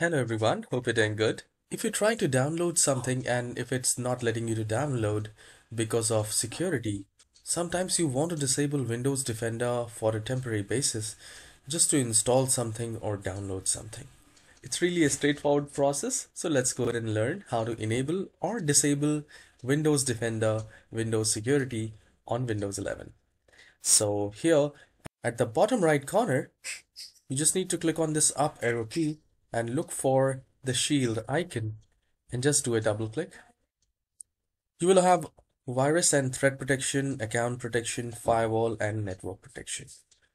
Hello everyone, hope you're doing good. If you're trying to download something and if it's not letting you to download because of security, sometimes you want to disable Windows Defender for a temporary basis just to install something or download something. It's really a straightforward process, so let's go ahead and learn how to enable or disable Windows Defender, Windows Security on Windows 11. So here at the bottom right corner, you just need to click on this up arrow key and look for the shield icon and just do a double click. You will have virus and threat protection, account protection, firewall, and network protection.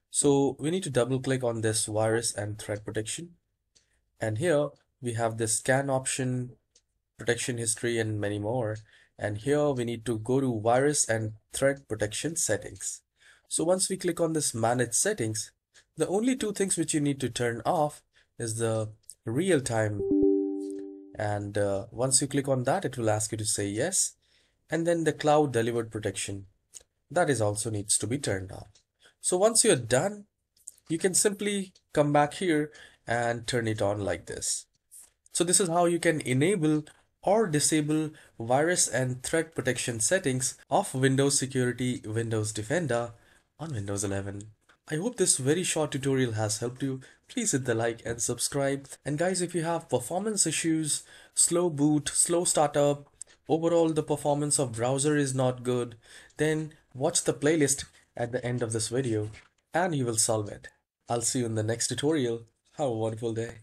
So we need to double click on this virus and threat protection. And here we have the scan option, protection history, and many more. And here we need to go to virus and threat protection settings. So once we click on this manage settings, the only two things which you need to turn off is the real time. And uh, once you click on that it will ask you to say yes and then the cloud delivered protection. That is also needs to be turned on. So once you're done you can simply come back here and turn it on like this. So this is how you can enable or disable virus and threat protection settings of Windows Security Windows Defender on Windows 11 I hope this very short tutorial has helped you. Please hit the like and subscribe. And guys, if you have performance issues, slow boot, slow startup, overall the performance of browser is not good, then watch the playlist at the end of this video and you will solve it. I'll see you in the next tutorial. Have a wonderful day.